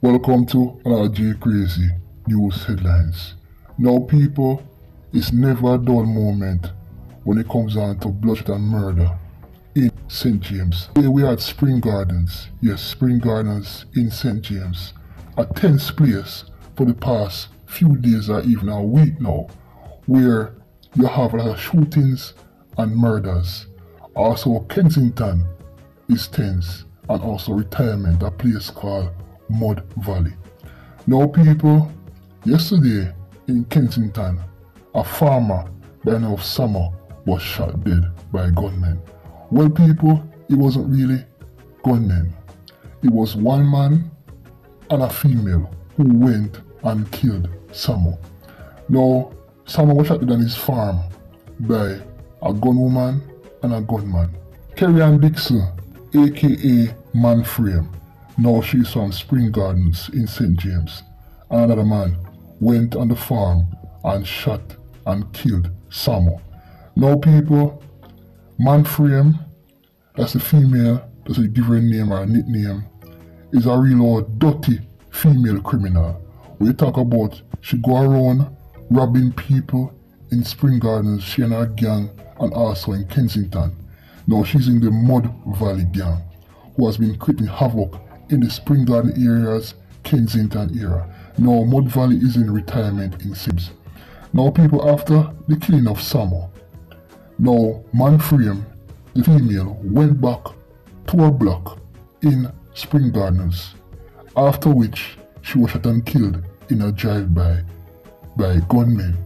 Welcome to another Crazy News Headlines. Now, people, it's never a dull moment when it comes on to bloodshed and murder in St. James. Here we are at Spring Gardens. Yes, Spring Gardens in St. James. A tense place for the past few days or even a week now, where you have a lot of shootings and murders. Also, Kensington is tense, and also retirement, a place called Mud Valley. Now, people, yesterday in Kensington, a farmer by the name of Summer was shot dead by gunmen. Well, people, it wasn't really gunmen. It was one man and a female who went and killed Summer. Now, Summer was shot dead on his farm by a gunwoman and a gunman. Kerry Ann Dixon, aka Manframe, now she's from Spring Gardens in St. James. Another man went on the farm and shot and killed Samo. Now people, Manframe, that's a female, that's a give her name or a nickname, is a real old dirty female criminal. We talk about she go around robbing people in Spring Gardens, she and her gang, and also in Kensington. Now she's in the Mud Valley gang, who has been creating havoc in the Spring Garden areas, Kensington area. Now Mud Valley is in retirement in Sibs. Now people after the killing of Samo, now Manframe, the female, went back to her block in Spring Gardens, after which she was shot and killed in a drive-by by gunmen.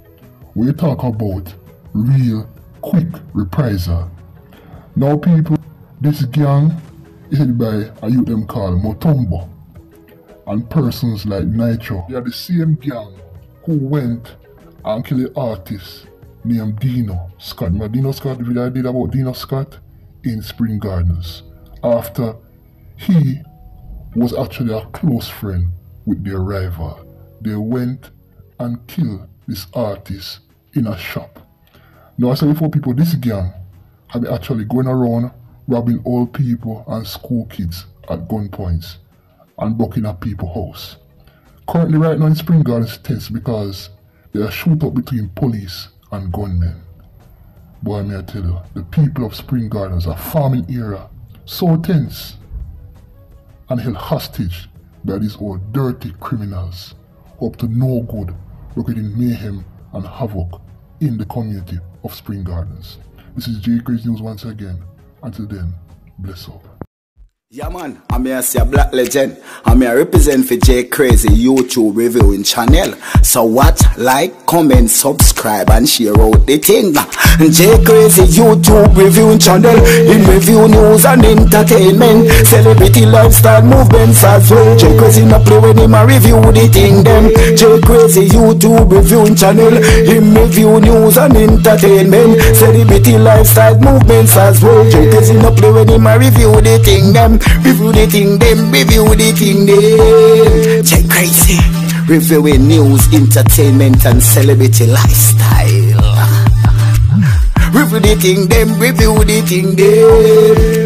We talk about real quick reprisal. Now people, this gang headed by a youth them called Motombo and persons like Nitro. They are the same gang who went and killed the artist named Dino Scott. Remember Dino Scott, the video I did about Dino Scott in Spring Gardens. After he was actually a close friend with their rival. They went and killed this artist in a shop. Now I said before people, this gang have been actually going around robbing old people and school kids at gunpoints and blocking up people's house. Currently right now in Spring Gardens tense because there are shoot up between police and gunmen. Boy, may I tell you, the people of Spring Gardens are farming era so tense and held hostage by these old dirty criminals up to no good locating mayhem and havoc in the community of Spring Gardens. This is J Crazy News once again. Until then, bless up. Yeah man, I'm here see a black legend. I'm here represent for J Crazy YouTube reviewing channel. So what? Like, comment, subscribe and share out the thing. J Crazy YouTube reviewing channel. In review news and entertainment. Celebrity lifestyle movements as well. J Crazy not play when him a review the thing them. J Crazy YouTube reviewing channel. In review news and entertainment. Celebrity lifestyle movements as well. J Crazy not play when him a review the thing them. Review the thing them, review the thing them. Check crazy. Reviewing news, entertainment, and celebrity lifestyle. Review the thing them, review the thing them.